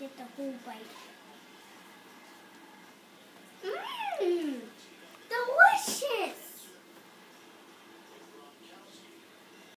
Get the whole bite.